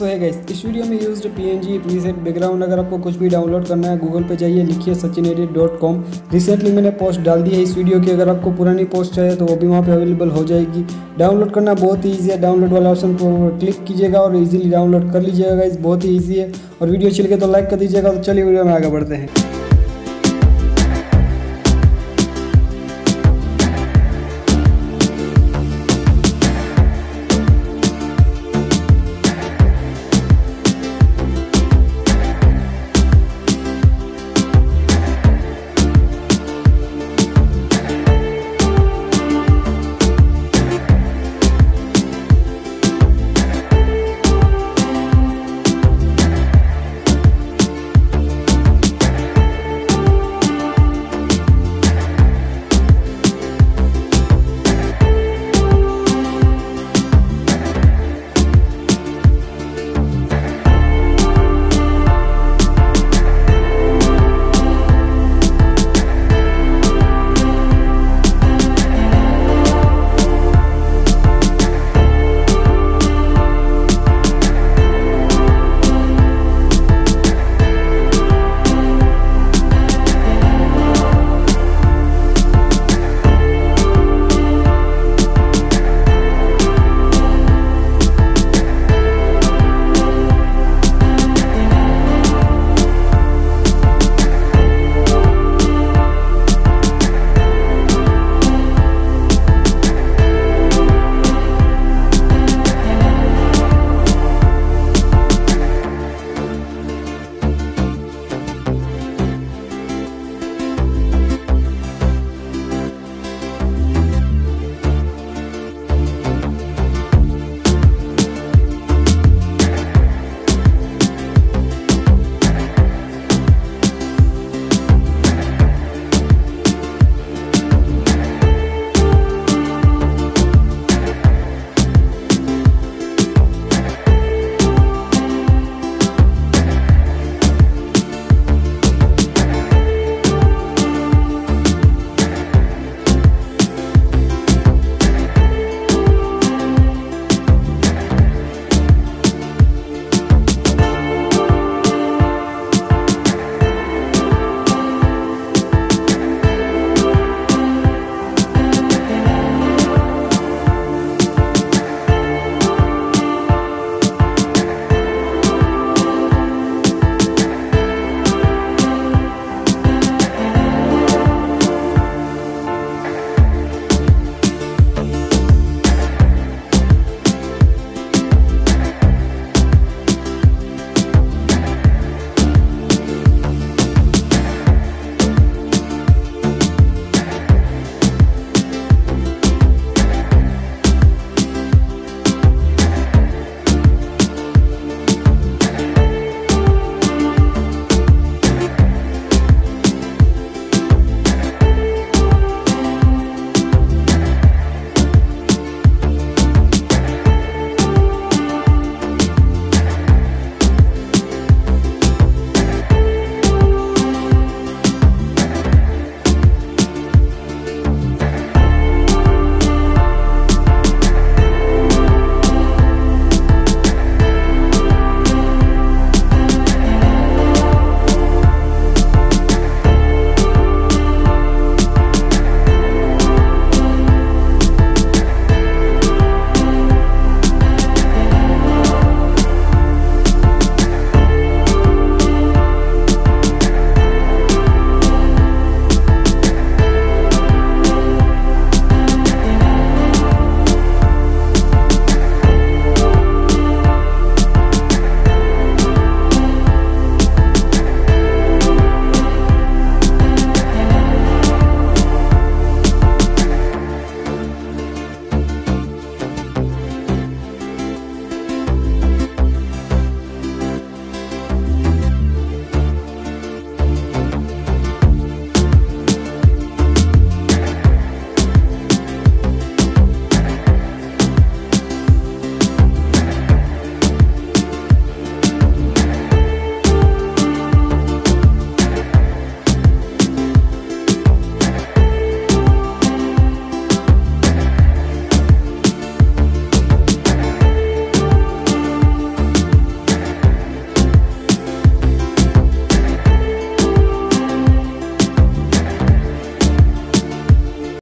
सो है गाइस इस वीडियो में यूज्ड पीएनजी प्रीसेट बैकग्राउंड अगर आपको कुछ भी डाउनलोड करना है गूगल पे जाइए, लिखिए Sachin edit dot com recently मैंने पोस्ट डाल दी है इस वीडियो की। अगर आपको पुरानी पोस्ट चाहिए तो वो भी वहाँ पे अवेलेबल हो जाएगी। डाउनलोड करना बहुत ही ईजी है। डाउनलोड वाला ऑप्शन पर क्लिक कीजिएगा और ईजिली डाउनलोड कर लीजिएगा गाइस बहुत ही ईजी है। और वीडियो चल के तो लाइक कर दीजिएगा। तो चलिए वीडियो में आगे बढ़ते हैं।